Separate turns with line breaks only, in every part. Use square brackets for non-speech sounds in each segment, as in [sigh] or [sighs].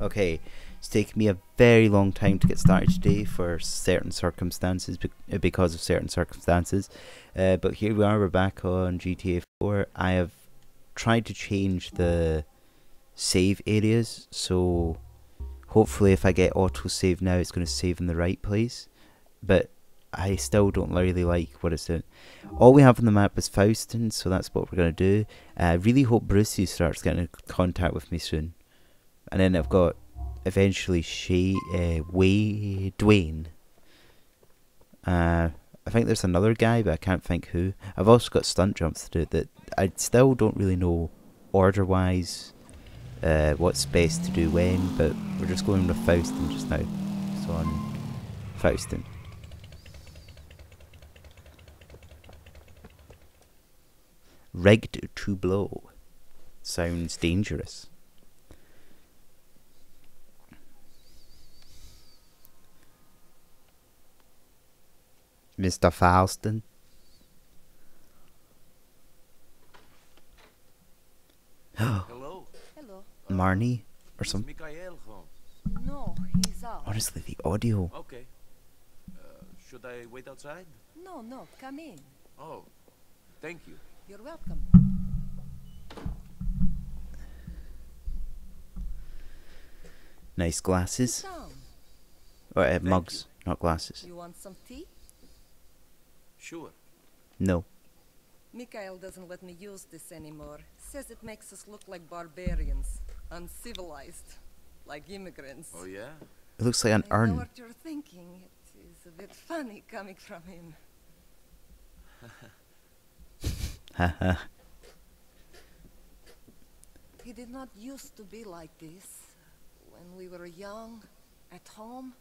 Okay, it's taken me a very long time to get started today for certain circumstances, uh, because of certain circumstances. Uh, but here we are, we're back on GTA 4. I have tried to change the save areas, so hopefully, if I get auto save now, it's going to save in the right place. But I still don't really like what it's doing. All we have on the map is Faustin, so that's what we're going to do. I really hope Brucie starts getting in contact with me soon. And then I've got eventually Shay, uh, Way, Dwayne. Uh, I think there's another guy, but I can't think who. I've also got stunt jumps to do that I still don't really know order wise uh, what's best to do when, but we're just going with Faustin just now. So on Faustin. Rigged to blow. Sounds dangerous. Mr. Faustin. [gasps]
Hello.
Hello.
Marnie or something.
No, he's out.
Honestly, the audio.
Okay. Uh, should I wait outside?
No, no, come in.
Oh, thank you.
You're welcome.
Nice glasses. Or uh,
Thank
mugs, not glasses.
You want some tea?
Sure.
No.
Mikhail doesn't let me use this anymore. Says it makes us look like barbarians, uncivilized, like immigrants.
Oh yeah.
It looks like an
I know
urn.
what you're thinking. It is a bit funny coming from him.
Haha. [laughs]
He did not used to be like this. When we were young, at home,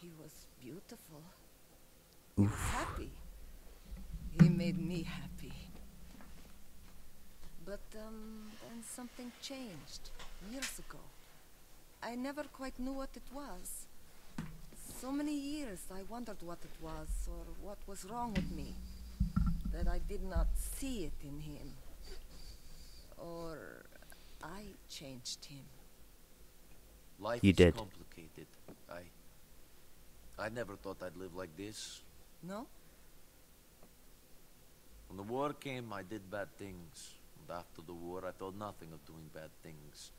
he was beautiful. He was happy. He made me happy. But um, then something changed years ago. I never quite knew what it was. So many years I wondered what it was or what was wrong with me. That I did not see it in him. Or I changed him.
Life
You
is
did.
complicated. I. I never thought I'd live like this.
No?
When the war came, I did bad things. And after the war, I thought nothing of doing bad things.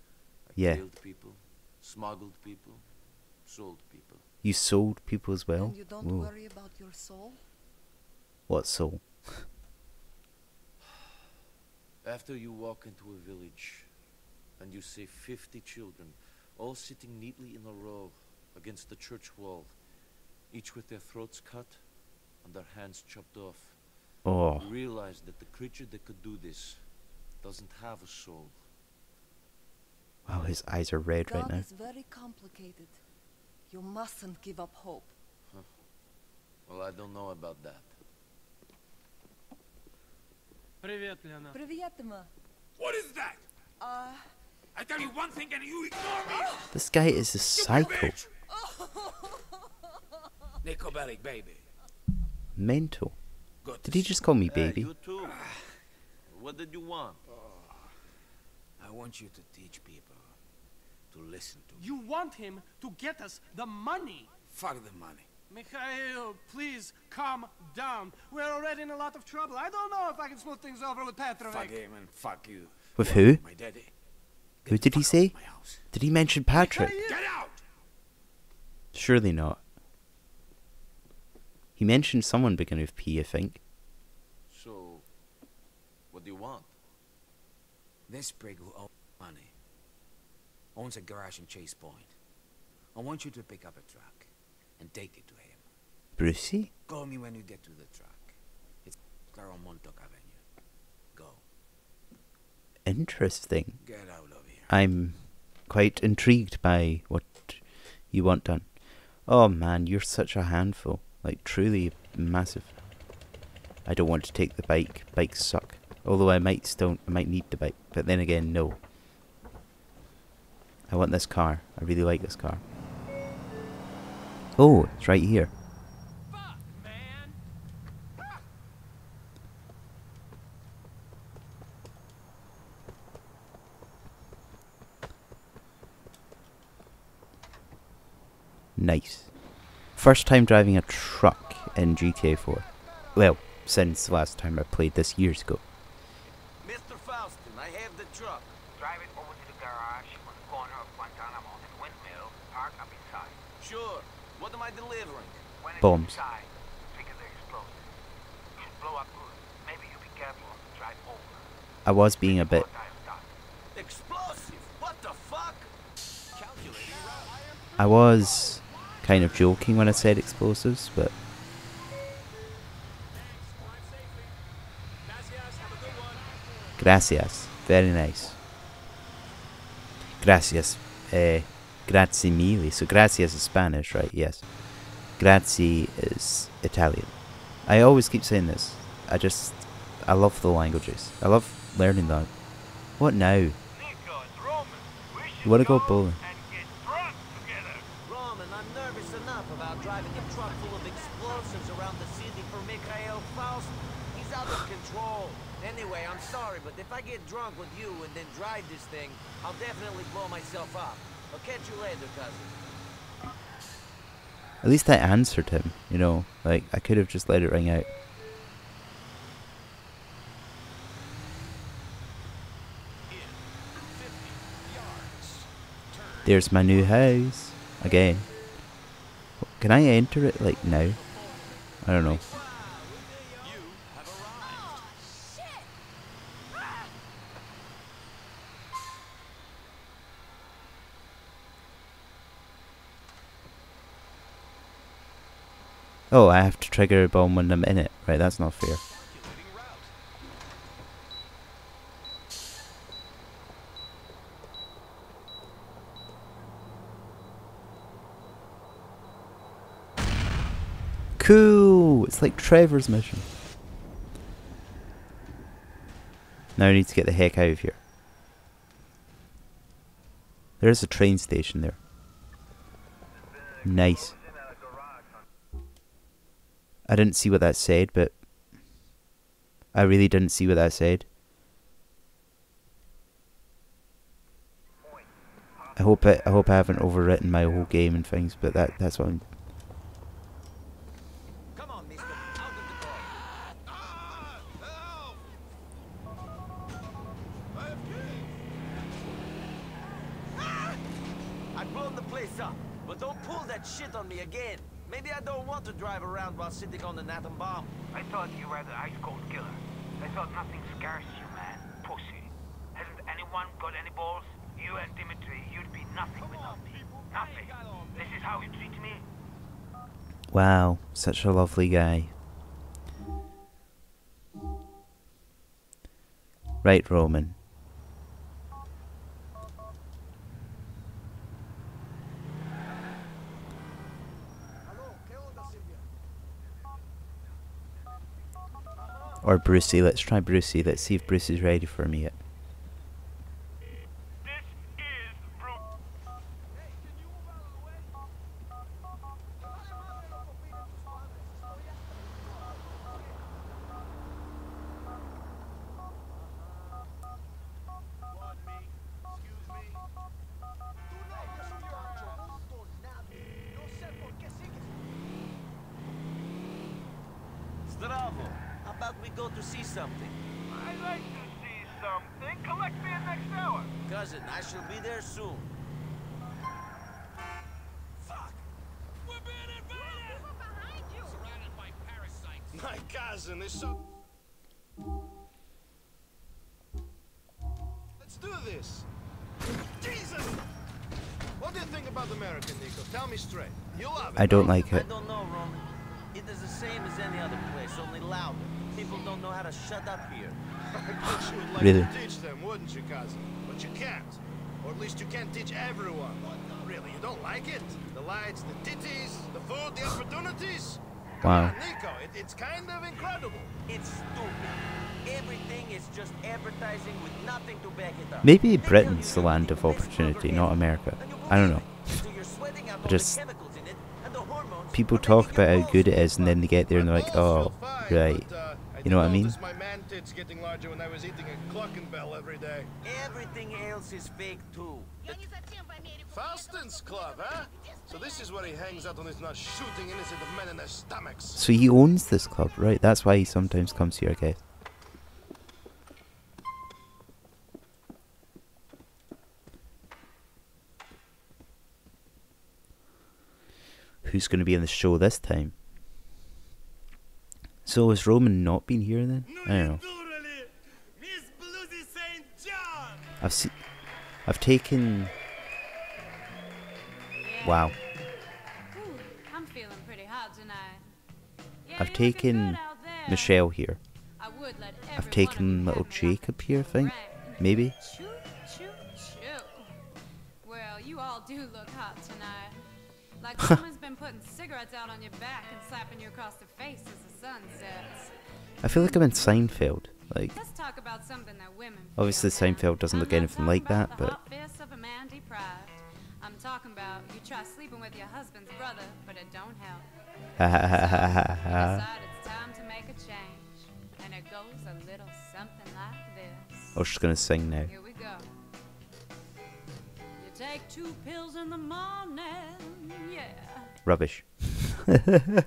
I
Yeah.
killed people, smuggled people, sold people.
You sold people as well?
and you don't
Whoa.
worry about your soul?
What soul? [sighs]
After you walk into a village and you see 50 children all sitting neatly in a row against the church wall, each with their throats cut and their hands chopped off,
Oh.
you realize that the creature that could do this doesn't have a soul.
Wow, his eyes are red
God
right now.
is very complicated. You mustn't give up hope.
Well, I don't know about that.
Привет, Лена.
Привет, Emma.
What is that?
Uh,
I tell you one thing and you ignore me.
This guy is a
Stupid
psycho.
bitch. Nico Bellic, baby.
Mental.
Good.
Did he just call me
Hey,
baby?
you too. What did you want?
Oh, I want you to teach people to listen to me.
You want him to get us the money.
Fuck the money.
Mikhail, please calm down. We're already in a lot of trouble. I don't know if I can smooth things over with Petrovic.
Fuck him and fuck you.
With who?
My daddy.
Who did he say?
out My house.
Did he mention Patrick?
Get out!
Surely not. He mentioned someone beginning with P, I think.
So, what do you want?
This prig who owns money owns a garage in Chase Point. I want you to pick up a truck and take it to him.
Brucie?
Call me when you get to the truck. It's Claro Montauk Avenue. Go.
Interesting.
Get out of here.
I'm quite intrigued by what you want done. Oh man, you're such a handful. Like, truly massive. I don't want to take the bike. Bikes suck. Although I might still, I might need the bike. But then again, no. I want this car. I really like this car. Oh, it's right here. Nice. First time driving a truck in GTA 4. Well, since the last time I played this years ago.
Mr. Faustin, I have the truck.
Drive it over to the garage on the corner of Guantanamo and Windmill. Park up inside.
Sure. What am I delivering?
When it's
Bombs.
inside, trigger the explosive. Should blow up good. Maybe you be careful on the drive over.
I was being a bit.
What I've done.
Explosive! What the fuck? Calculating.
I was kind of joking when I said explosives, but gracias, very nice. Gracias, eh, grazie mille. So gracias is Spanish, right? Yes. Grazie is Italian. I always keep saying this. I just, I love the languages. I love learning them. What now? You wanna go bowling?
and get drunk together.
Roman, I'm nervous enough about driving a truck full of explosives around the city for Mikhail Faustin. He's out of control. Anyway, I'm sorry, but if I get drunk with you and then drive this thing, I'll definitely blow myself up. I'll catch you later, cousin.
At least I answered him, you know. Like, I could have just let it ring out. There's my new house. Again. Can I enter it, like, now? I don't know. Oh, I have to trigger a bomb when I'm in it. Right, that's not fair. Cool! It's like Trevor's mission. Now I need to get the heck out of here. There's a train station there. Nice. I didn't see what that said, but I really didn't see what that said. I hope I, I hope I haven't overwritten my whole game and things, but that that's what I'm.
Come on, mister. Out of the car. I've blown the place up, but don't pull that shit on me again. Maybe I don't want to drive around while sitting on an atom bomb.
I thought you were the ice cold killer. I thought nothing scares you, man. Pussy. Hasn't anyone got any balls? You and Dimitri, you'd be nothing without me. Nothing. This is how you treat me?
Wow, such a lovely guy. Right, Roman. Or Brucie. Let's try Brucie. Let's see if Bruce is ready for me yet.
This is brutal.
Zdravo. How about we go to see something?
I'd like to see something. Collect me in next hour.
Cousin, I shall be there soon.
My cousin is so. Let's do this. Jesus! What do you think about America, Niko? Tell me straight. You love it.
I don't
right?
like
I
it.
don't know, Roman. It is same as any other place, only louder. People don't know how to shut up here. [laughs]
I bet you would like
Really?
to teach them, wouldn't you, cousin? But you can't. Or at least you can't teach everyone. Really, you don't like it? The lights, the titties, the food, the opportunities?
Wow.
on, Niko, it, it's kind of incredible.
It's stupid. Everything is just advertising with nothing to back it up.
Maybe Britain's the land of opportunity, not America. I don't know.
So you're sweating out [laughs]
I
all
just-
the chemicals in it, and the hormones
people talk about how good it is and then they get there and they're like, oh, right.
Uh,
you know what I mean?
My man tits getting larger when I was eating a Cluckin' Bell every day.
Everything else is fake too.
Faustin's club, huh? So this is where he hangs out when he's not shooting innocent men in their stomachs.
So he owns this club, right? That's why he sometimes comes here, I guess. Who's going to be in the show this time? So has Roman not been here then? I don't know. I've seen. I've taken. Wow.
Ooh, I'm feeling pretty hot tonight. Yeah,
I've taken
good out there.
Michelle here.
I would let every
I've taken little
have me like
Jacob here, I think. Maybe.
Like someone's been putting cigarettes out on your back and slapping you across the face as the sun sets.
I feel like I'm in Seinfeld. Like,
Let's talk about something that women
Obviously. Seinfeld doesn't look anything like that, but-
hot fists of a man deprived. I'm talking about you try sleeping with your husband's brother, but it don't help. [laughs] decide it's time to make a change, and it goes a little something like this.
I was just gonna sing now.
Here we go. You take two pills in the morning, yeah.
Rubbish.
Could have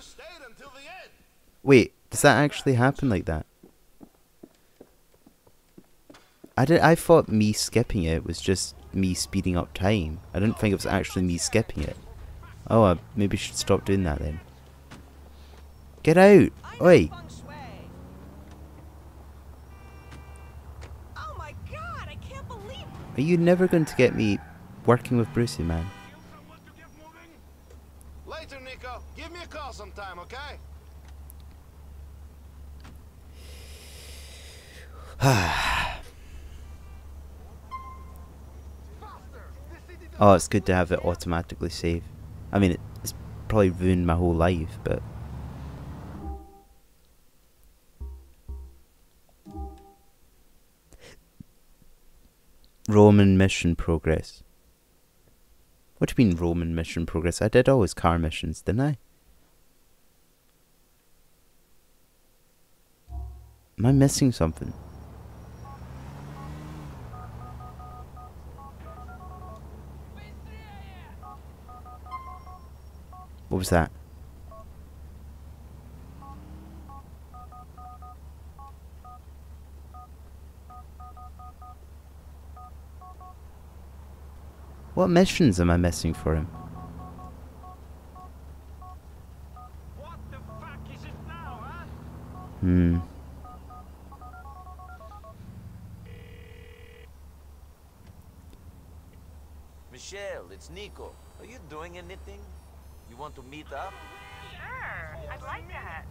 stayed until the end.
Wait, does that actually happen like that? I did. I thought me skipping it was just me speeding up time. I didn't think it was actually me skipping it. Oh, I maybe should stop doing that then. Get out! Oi!
Oh my god, I can't believe
Are you never going to get me working with Brucie, man?
Later, Niko. Give me a call sometime, okay?
Oh, it's [sighs] good to have it automatically save. I mean, it's probably ruined my whole life, but Roman mission progress. What do you mean Roman mission progress? I did always car missions, didn't I? Am I missing something? What was that? What missions am I missing for him?
What the fuck is it now, huh?
Hmm.
Michelle, it's Niko. Are you doing anything? You want to meet up?
Sure, I'd like that.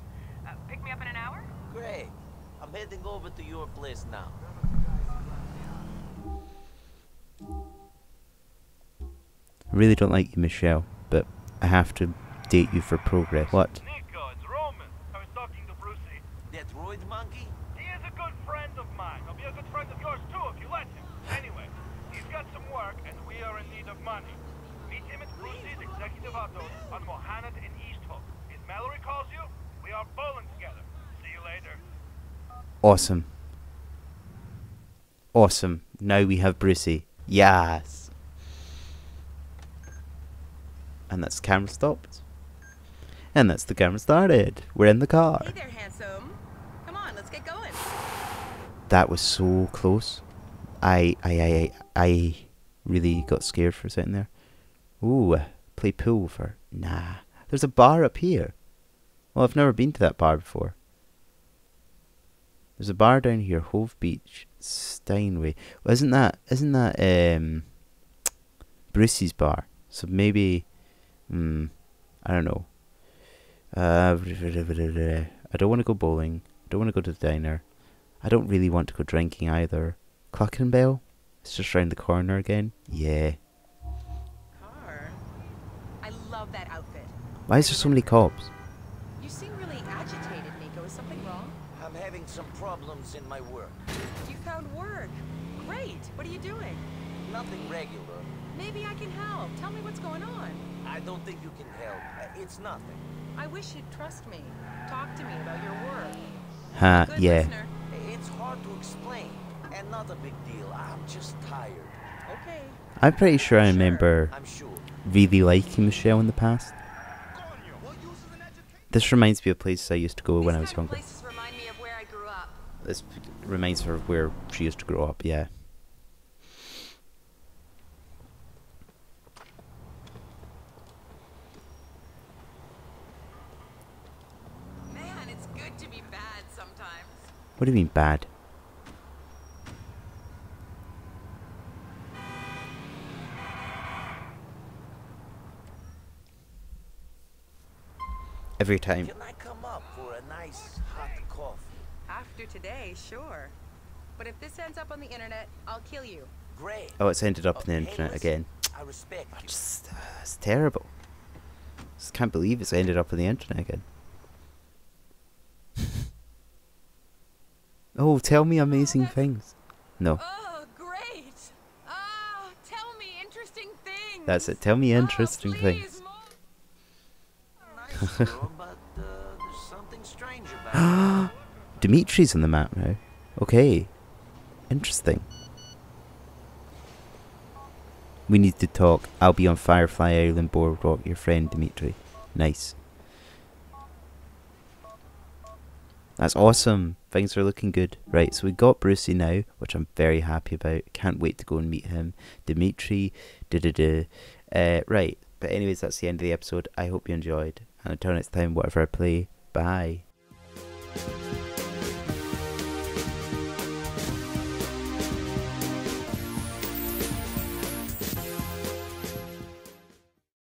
Uh, pick me up in an hour?
Great. I'm heading over to your place now.
I really don't like you, Michelle, but I have to date you for progress. What?
Niko, it's Roman. I was talking to Brucie.
That roid monkey?
He is a good friend of mine. He'll be a good friend of yours too if you let him. Anyway, he's got some work and we are in need of money. Meet him at Brucie's Executive Autos on Mohanet in East Hook. If Mallorie calls you, we are bowling together. See you later.
Awesome. Awesome. Now we have Brucie. Yes. And that's the camera stopped. And that's the camera started. We're in the car.
Hey there, handsome. Come on, let's get going.
That was so close. I I I I, really got scared for a second there. Ooh, play pool for nah. There's a bar up here. Well, I've never been to that bar before. There's a bar down here, Hove Beach, Steinway. Well, isn't that isn't that um Brucie's bar? So maybe, hmm, I don't know. Uh, I don't want to go bowling. I don't want to go to the diner. I don't really want to go drinking either. Cluckin' Bell? It's just round the corner again. Yeah.
Car. I love that outfit.
Why is there so many cops?
You seem really agitated, Niko. Is something wrong?
I'm having some problems in my work.
You found work. Great. What are you doing?
Nothing regular.
Maybe I can help. Tell me what's going on.
I don't think you can help. Uh, It's nothing.
I wish you'd trust me. Talk to me about your work.
Ha,
Good
yeah.
listener.
It's hard to explain, and not a big deal. I'm just tired.
Okay.
I'm pretty sure I remember
I'm sure.
really liking Michelle in the past. This reminds me of places I used to go when I was
These
younger.
places remind me of where I grew up.
This reminds her of where she used to grow up, yeah.
Man, it's good to be bad sometimes.
What do you mean bad? Every time.
Can I come up for a nice hot coffee?
After today, sure. But if this ends up on the internet, I'll kill you.
Great.
Oh, it's ended up on the internet again.
I respect you.
Just, uh, it's terrible. Just can't believe it's ended up on the internet again. Oh, tell me amazing things. No,
Oh, great! Oh, tell me interesting things.
that's it. Tell me
Oh,
interesting
please,
things.
more.
Nice girl, [laughs] but uh, there's something strange about [gasps] her.
Dimitri's on the map now. Okay. Interesting. We need to talk. I'll be on Firefly Island Boardwalk, your friend Dimitri. Nice. That's awesome. Things are looking good. Right, so we got Brucie now, which I'm very happy about. Can't wait to go and meet him. Dimitri, da da da. Right, but anyways, that's the end of the episode. I hope you enjoyed. And until next time, whatever I play, bye.